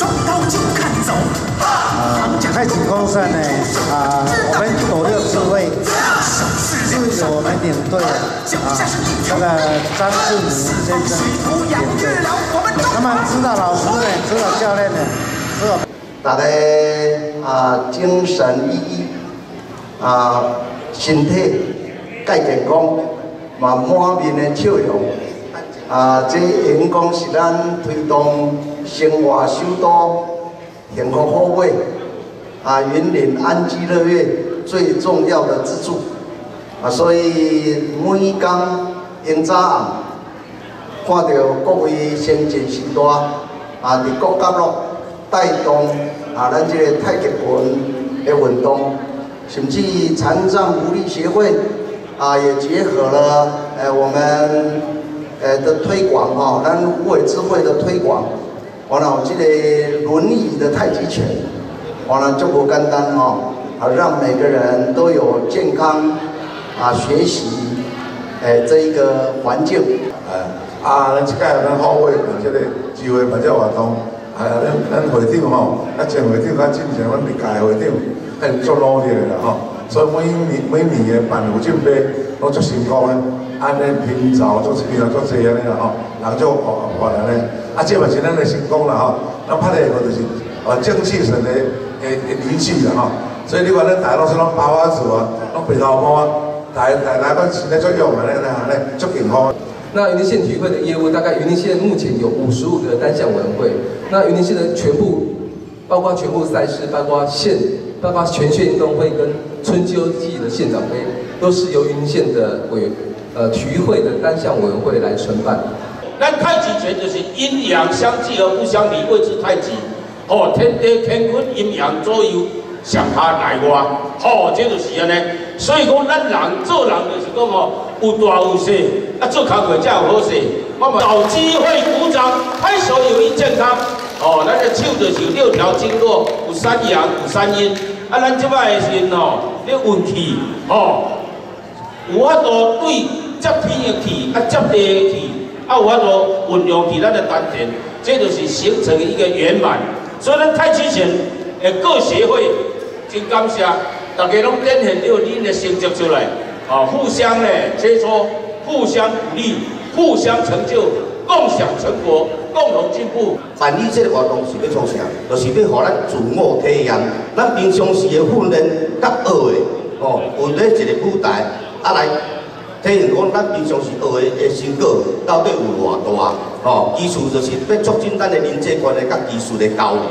双刀就看走。啊太极公赛呢，啊，我们斗六四位是由我们领队啊，那个张志明先生。领队。那么指导老师呢，指导教练呢，是大家啊，精神奕奕啊，身体介健康，嘛满面的笑容。啊，这员工是咱推动生活首都幸福好尾啊，云林安居乐业最重要的支柱。啊，所以每天因早暗看到各位先进时代啊，伫各角落带动啊，咱这个太极拳的运动，甚至残障福利协会啊，也结合了呃我们呃的推广哈，咱五委智慧的推广，完了这个轮椅的太极拳。完了就不简单哦，啊，让每个人都有健康啊学习，诶这一个环境，诶啊，咱即届咱好为把这个机会把这活动，啊，咱咱会长吼，啊前会长较进前，阮历届会长，很做努力的吼，所以每年每年的办有奖杯，拢足成功的，安尼拼凑做一边做这安尼啦吼，人就活活来咧，啊，这嘛是咱的成功啦吼，咱拍的个就是，呃，精气神的。诶诶，离去的哈，所以你看咱大陆是拢八卦组啊，拢背头毛啊，大大大个现在作用啊，咧咧咧足健康。那云林县体育会的业务，大概云林县目前有五十五个单项委员会。那云林县的全部，包括全部赛事，包括县，包括全县运动会跟春秋季的县长杯，都是由云县的委呃体育会的单项委员会来承办。那太极拳就是阴阳相济而不相离，谓之太极。哦，天地乾坤阴阳左右，上下内外，哦，这就是安尼。所以讲，咱人做人就是讲哦，有大有小，啊，做工课才有好势。我们找机会鼓掌，拍手有益健康。哦，咱的手就是六条经络，有三阳，有三阴。啊，咱即摆的时哦，你运气，哦，有法度对接天的气，啊，接地的气，啊，有法度运用伫咱的丹田，这就是形成一个圆满。所以咱太极拳诶各协会真感谢，大家拢展现了恁的成绩出来，啊，互相咧切磋，互相鼓励，互相成就，共享成果，共同进步。办理这个活动是要做啥？就是要互咱自我体验，咱平常时的训练甲学的，哦，有咧一个舞台，啊来体验讲咱平常时学的的成果到底有偌大。哦，技术就是要促进咱的人际关系甲技术的交流，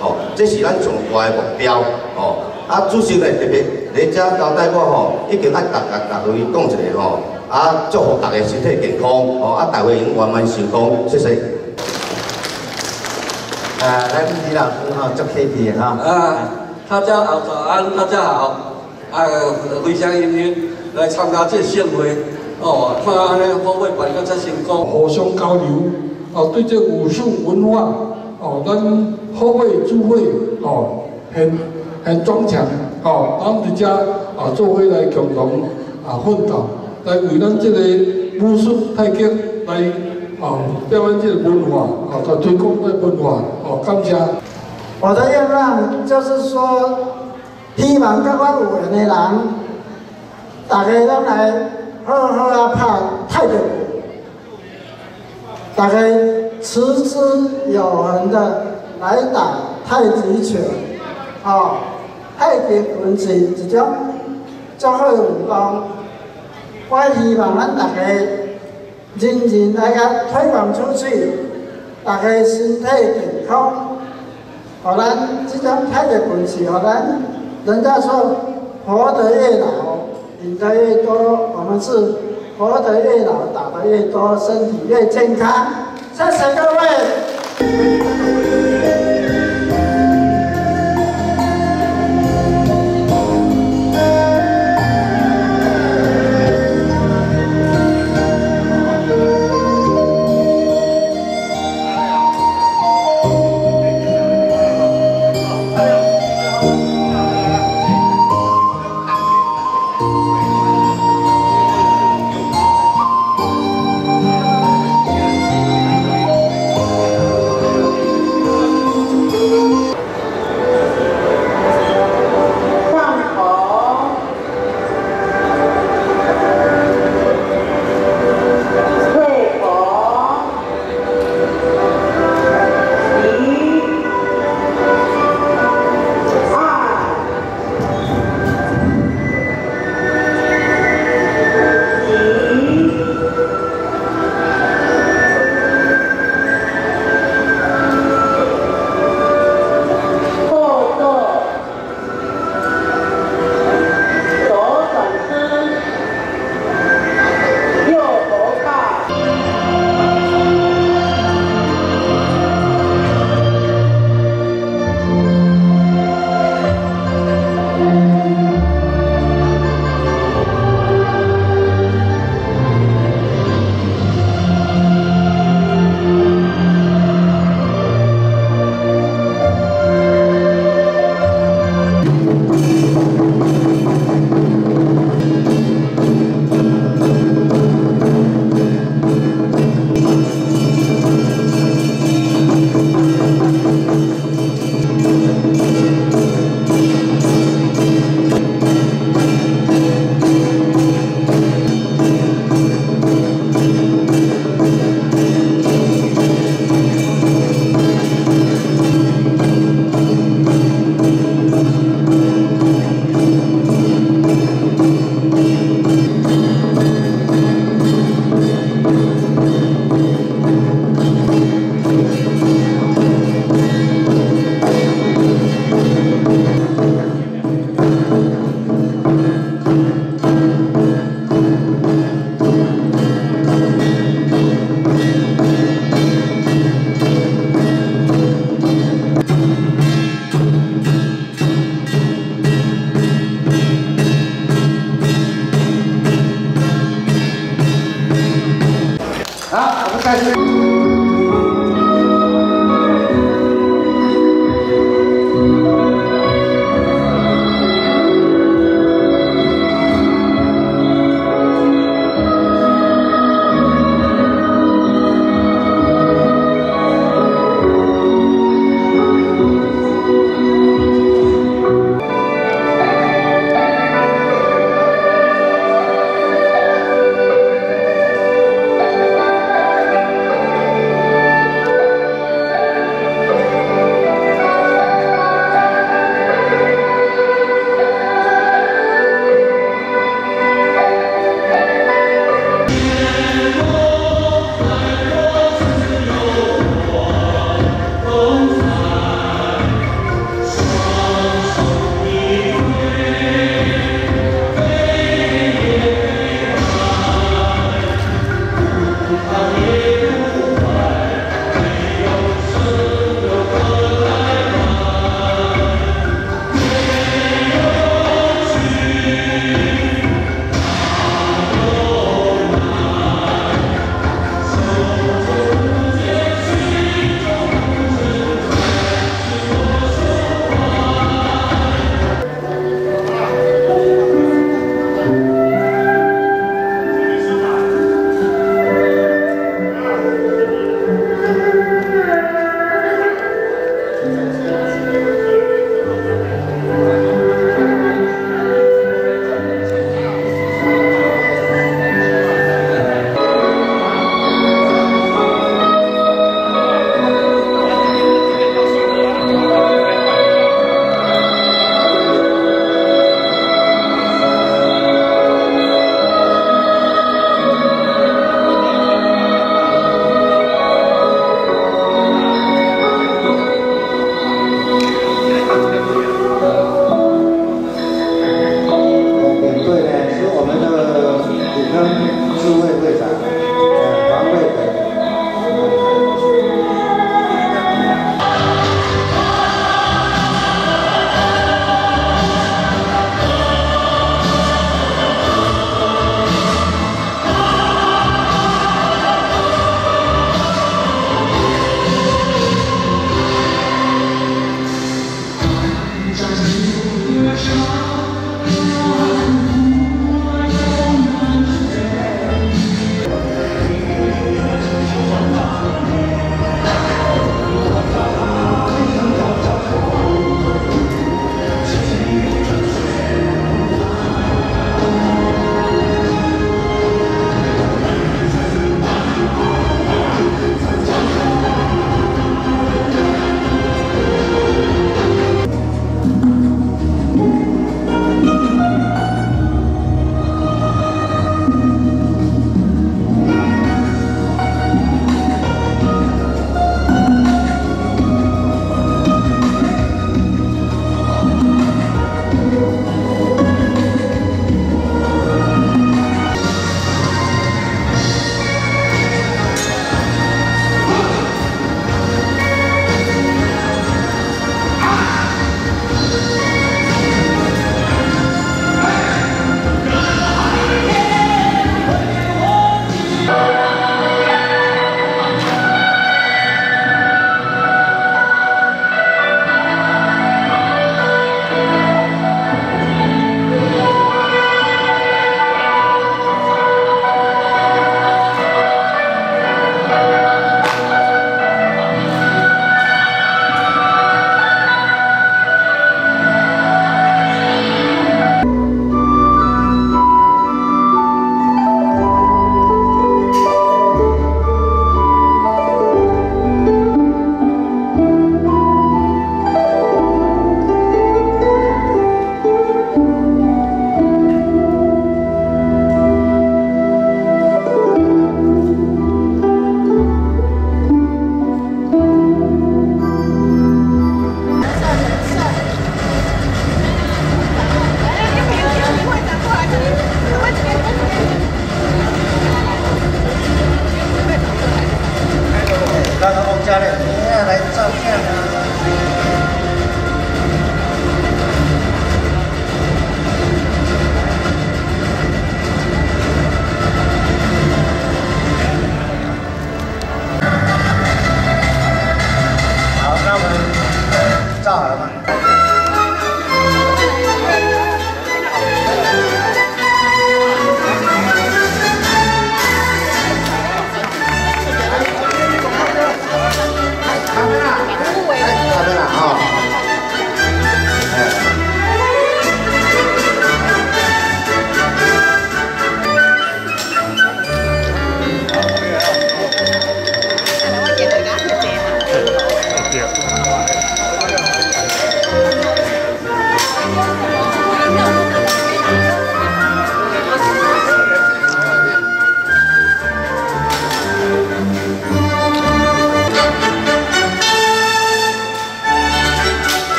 哦，这是咱上大的目标，哦，啊，主席呢特别在遮交代我吼，已经爱逐逐逐位讲一下吼，啊，祝福大家身体健康，哦，啊，大会用圆满成功，谢谢。啊，来自，李老师哈，做 K P 哈。啊，大家好，早安，大家好，啊，非常荣幸来参加这盛会。哦，看安尼好会办个才成功，互相交流，哦，对这武术文化，哦，咱好会助会，哦，很很庄强，哦，咱伫遮啊，做伙来共同啊奋斗，来为咱这个武术太极来，哦，表演这个文化，哦，来推广这个文化，哦，感谢。我的愿望就是说，希望各位有缘的人，大家拢来。好好啊，拍太极，大家持之有恒的来打太极拳，哦，太极拳是一种足好运动，我希望咱大家认真大家推广出去，大家身体健康，好咱这种太极棍是好咱人家说活得越老。赢得越多，我们是活得越老，打得越多，身体越健康。谢谢各位。